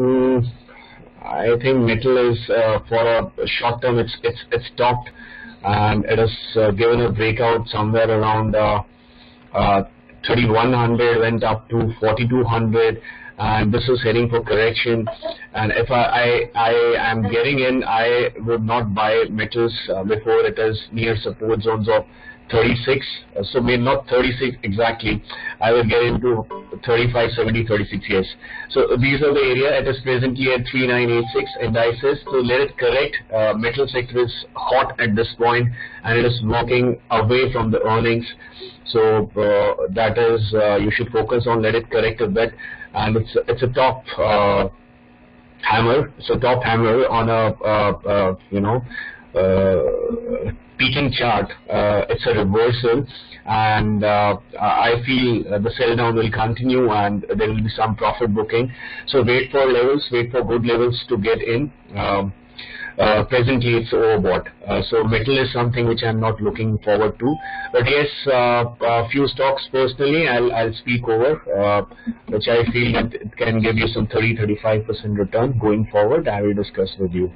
Mm, I think metal is uh, for a short term. It's it's it's topped and it has uh, given a breakout somewhere around uh, uh, 3100 went up to 4200 and this is heading for correction. And if I, I, I am getting in I would not buy metals uh, before it is near support zones of 36 uh, so maybe not 36 exactly. I will get into 35 70 36 yes. So these are the area. It is presently at 3986 indices so let it correct uh, metal sector is hot at this point and it is walking away from the earnings. So uh, that is uh, you should focus on let it correct a bit and it's it's a top uh, hammer a top hammer on a uh, uh, you know uh, peaking chart, uh, it's a reversal and uh, I feel the sell down will continue and there will be some profit booking. So wait for levels, wait for good levels to get in. Um, uh, presently it's overbought. Uh, so metal is something which I'm not looking forward to. But yes, uh, a few stocks personally I'll, I'll speak over, which I feel that it can give you some 30-35% return going forward. I will discuss with you.